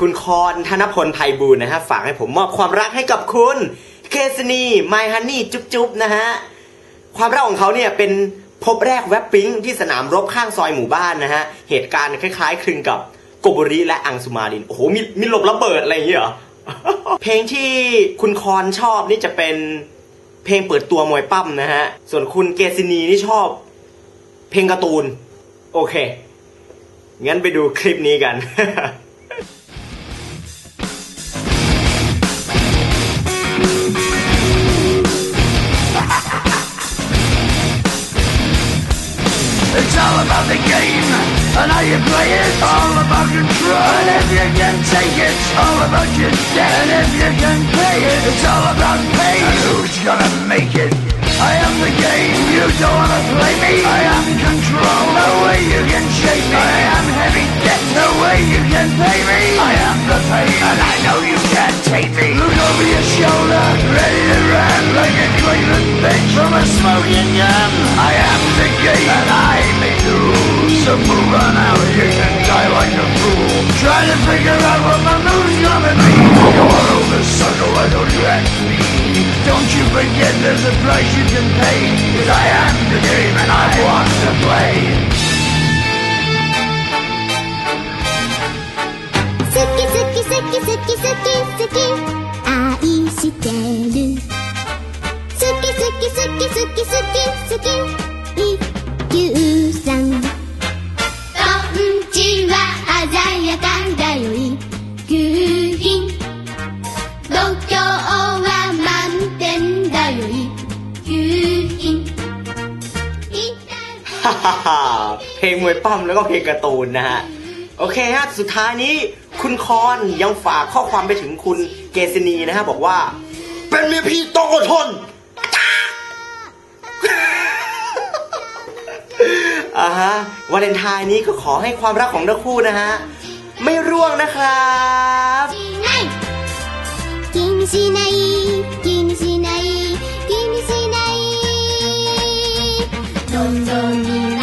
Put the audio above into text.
คุณคอนธนพลไพบูลนะฮะ ฝากให้ผมมอบความรักให้กับคุณ เคสนีไมฮันนี่จุ๊บจุ๊บนะฮะ ความรักของเขาเนี่ยเป็นพบแรกแวบปิ๊งที่สนามรบข้างซอยหมู่บ้านนะฮะ เหตุการณ์คล้ายๆคลึงกับโกโบริและอังสุมาริน โอ้โห มีมีหลบระเบิดอะไรอย่างเงี้ยเหรอ เพลงที่คุณคอนชอบนี่จะเป็นเพลงเปิดตัวมวยปั้มนะฮะ ส่วนคุณเกซินีนี่ชอบ เพลงการ์ตูน โอเค งั้นไปดูคลิปนี้กัน It's all about the game and how you play it. All about control. And if you can take it, all about your debt. And if you can pay it, it's all about pay. And who's gonna make it? I am the game. You don't wanna play me. I am control. No way you can shake me. I am heavy lose. So move on out, you can die like a fool. Try to figure out what my move's gonna be. Go on over, sucker, why don't you ask me? Don't you forget there's a price you can pay. Cause I am the game, and I want to play. 好き好き好き好き好き好き愛してる好き好き好き好き好き好き一休さん เพลงมวยปั้มแล้วก็เพลงการ์ตูนนะฮะ โอเคฮะ สุดท้ายนี้คุณคอนยังฝากข้อความไปถึงคุณเกษณีนะฮะ บอกว่า เป็นเมียพี่ต้องอดทนอ่าฮะวาเลนไทน์นี้ก็ขอให้ความรักของทั้งคู่นะฮะ ไม่ร่วงนะครับ don't, don't.